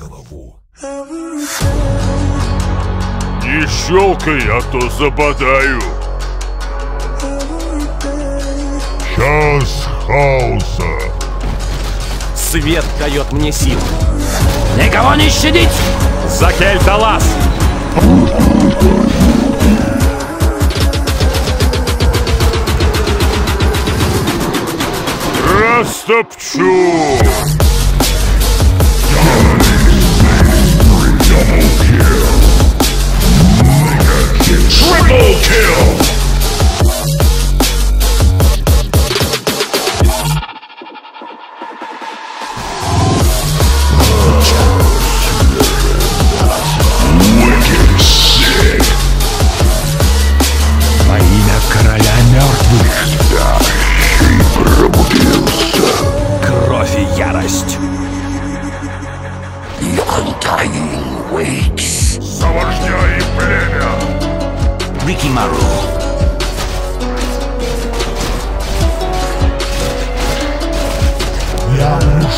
голову. Не щелкай, а то забодаю. Час хаоса. Свет дает мне сил. Никого не щадить! Закель Талас! Растопчу! Double kill.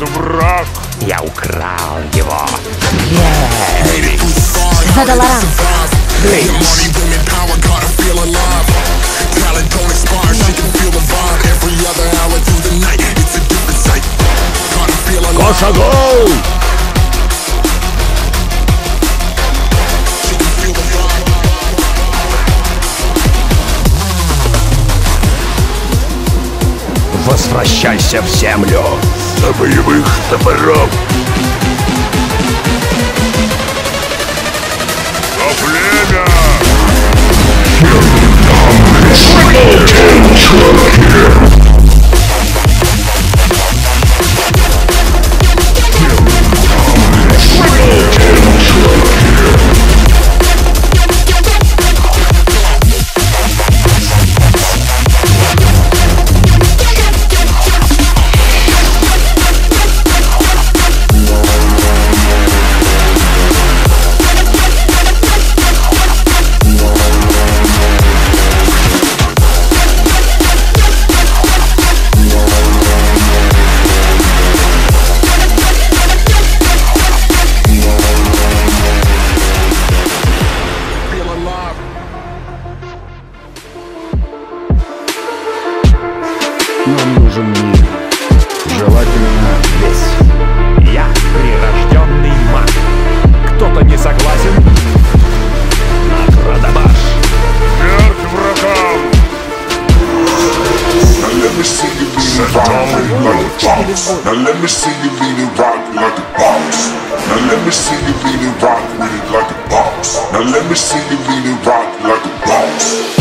этот враг. Я украл его. За долларом. Коша гол! Возвращайся в землю боевых топоров see you really rock like a boss.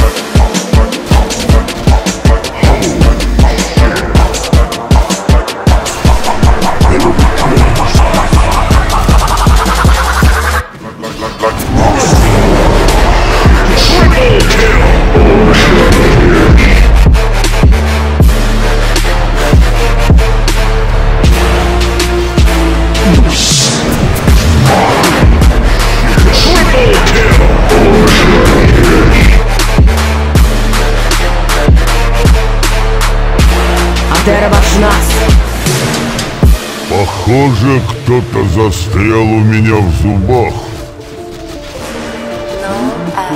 Похоже, кто-то застрял у меня в зубах. Ну, а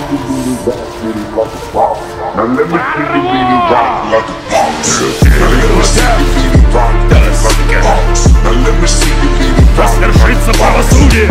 Воздержится правосудие!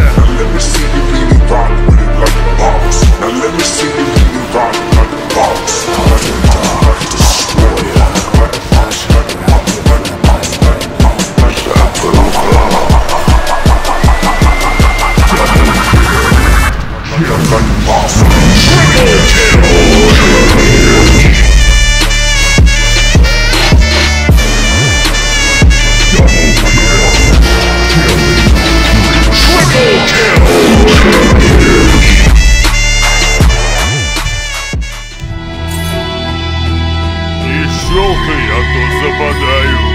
Я то западаю.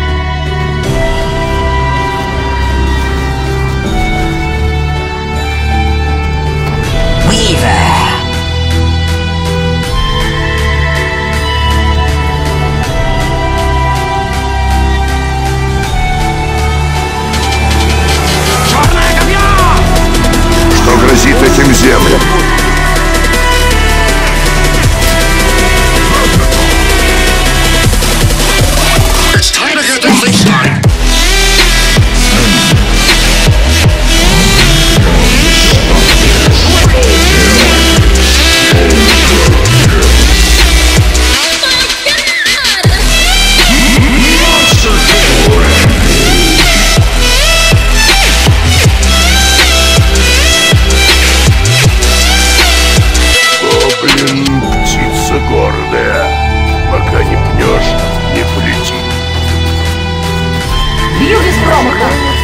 гордая. Пока не пнешь, не влетит. Бью без промаха!